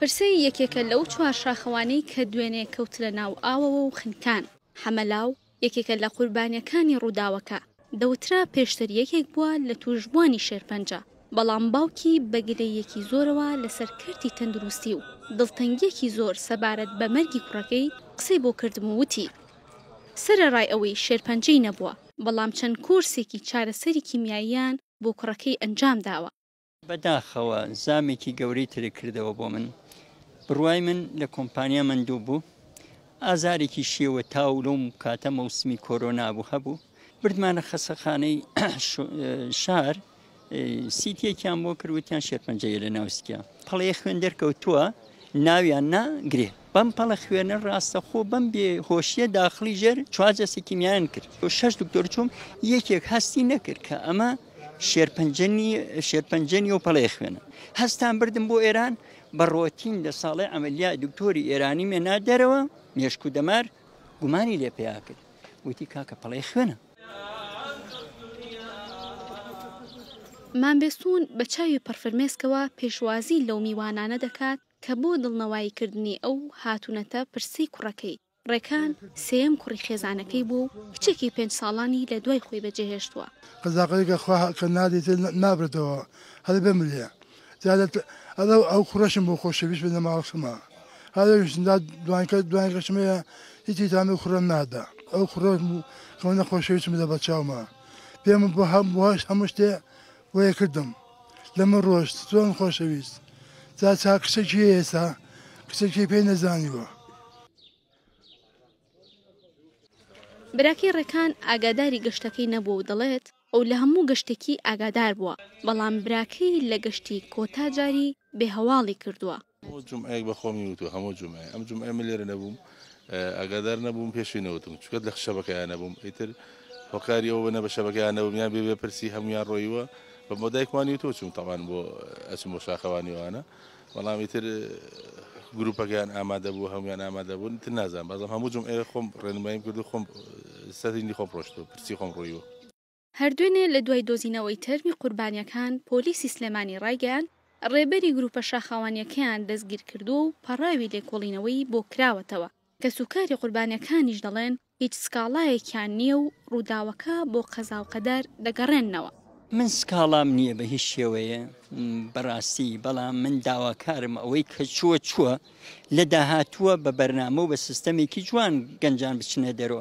پرسەی یەکێکە لەو چوار شاخەوانەی کە دوێنێ کەوتنە ناو ئاوەوە و خنکان. حەمەلاو یەکێکە لە قوربانییەکانی ڕووداوەکە، دەوترا پێشتر یەکێک بووە لە تووشبووانی شێرپەنجە، بەڵام باوکی بە گلەییەکی زۆرەوە لەسەر کەرتی تەندروستی و دڵتەنگییەکی زۆر سەبارەت بە مەرگی کوڕەکەی قسەی بۆ کردم و وتی، سەرەڕای ئەوەی شێرپەنجەی نەبووە، بەڵام چەند کۆرسێکی چارەسەری کیمیاییان بۆ کوڕەکەی ئەنجام داوە. بەداخەوە زامێکی گەورەی ترک کردەوە بۆ من. بڕوای من لە کۆمپانیا مەندوو بوو. ئازارێکی شێوە تاو لەو کاتە مەوسمی کۆرۆنا بوو هەبوو. بردمانە خەسەخانەی شار. سیتێکیان بۆ کروتیان شێرپەنجەیە لە ناوسکیا پەڵێ خوێن دەرکەوتووە ناویان ناگرێ بەم پەڵە خوێنە ڕاستە خۆ بەم بێ هۆشیە داخلی ژێر چواجەسەکیمیان کرد و شش دکتۆر چوم یەکێک هەستی نەکرد کە ئەمە شێرپەنجەنی شێرپەنجەنی و پەڵێ خوێنە هەستان بردم بۆ ئێران بە ڕۆتین لە ساڵی ئەمەلیا دکتۆری ئێرانی مێنا دەرەوە مێشک و دەمار گومانی لێ پێیا کرد وتی کاکە پەڵێ خوێنە مام بێستوون بە چاوی پڕ فرمێسکەوە پێشوازی لەو میوانانە دەکات کە بۆ دڵنەوایی کردنی ئەو هاتوونەتە پرسەی کوڕەکەی، ڕێکان، سێیەم کوڕی خێزانەکەی بووە و کچێکی پێنج ساڵانی لە دوای خۆی بەجێهێشتووە. قەزاقەیەکە خوا کە ناردی تر نابرێتەوە هەر بمرێ زیادەت ئەڵێ ئەو کوڕەشم بۆ خۆشەویست بە نەماڵ خما هەڵەویشتم دا دوانکە دوانکەشمەیە هیچی تامی کوڕەم نادا ئەو کوڕەش بوو کەونە خۆشەویستم لە بەچاوما پێم بۆ هەم بۆهاش هەموو شتێ بۆیە کردم لەمە ڕۆشت زۆن خۆشەویست جا چا کچەکی ئێستا کچەکی پێی نەزانیوە براکەی ڕێکان ئاگاداری گەشتەکەی نەبووە و دەڵێت ئەو لە هەموو گەشتێکی ئاگادار بووە، بەڵام براکەی لە گەشتی کۆتا جاری بێ هەواڵی کردووە. هەموو جومعەیەک بە خۆمی وتووە، هەموو جومعەیە، ئەم جومعەیە من لێرە نەبووم، ئاگادار نەبووم، پێشی نەوتم، چونکە لە شەبەکەیا نەبووم، ئیتر هۆکاری ئەوە نە بە شەبەکەیا نەبووم، یان بێ بێ پرسی هەموویان ڕۆیوە، بە دایکمانی وتووە چووم تەبعەن بۆ ئەچم بۆ شاخەوانی و ئەوانە. بەڵام ئیتر گروپەکەیان ئامادە بوو هەمویان ئامادە بوون تر نازان بەزم هەموو جم ئێ خۆم ڕێنمایم کرد و خۆم سەرینی خۆم ڕۆشت و پرسی خۆم ڕوویوە هەر دوێنێ لە دوای دۆزینەوەی تەرمی قوربانیەکان پۆلیسی سلێمانی ڕایگەیاند ڕێبەری گروپە شاخاوانیەکەیان دەستگیرکردووە و پەڕاوی لێکۆڵینەوەی بۆ کراوەتەوە، کەسوکاری قوربانیەکانیش دەڵێن، هیچ سکاڵایەکیان نییە و ڕووداوەکە بۆ قەزا و قەدەر دەگەڕێننەوە. من سکاڵام نییە بە هیچ شێوەیە بەڕاستی، بەڵام من داواکارم ئەوەی کە چووە چووە، لە داهاتووە بە بەرنامە و بە سیستەمێکی جوان گەنجان بچنە دەرۆ.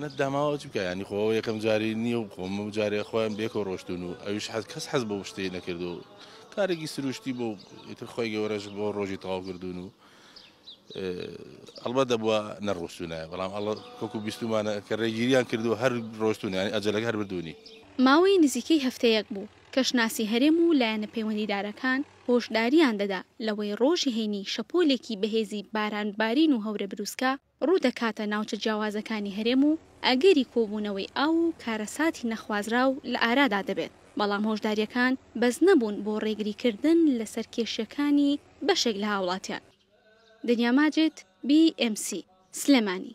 نەت داماوە چ بکا یانی خۆ ئەوە یەکەم جاری نیە و خۆ مەو جارێ خۆیان بێکەوە ڕۆشتون و ئەویش حەز کەس حەز بەو شتەی نەکردو کارێکی سروشتی بۆ ئیتر خۆی گەورەش بۆ ڕۆژی تەواو کردون و ئەڵبەت دەبووە نەڕۆشتونایە بەڵام ئەڵە وەکو بیستمانە کە ڕێگیریان کردو هەر ڕۆشتون ینی ئەجەلەکە هەر بردوونی. ماوەی نزیکەی هەفتەیەک بوو، کەشناسی هەرێم و لایەنە پەیوەندیدارەکان هۆشدارییان دەدا لەوەی ڕۆژی هەینی شەپۆلێکی بەهێزی بارانبارین و هەورەبروسکە، ڕوو دەکاتە ناوچە جیاوازەکانی هەرێم و ئەگەری کۆبوونەوەی ئاو و کارەساتی نەخوازراو لە ئارادا دەبێت، بەڵام هۆشدارییەکان بەس نەبوون بۆ ڕێگریکردن لە سەرکێشییەکانی بەشێک لە هاوڵاتیان. دنیا ماجد، بی ئێم سی، سلێمانی.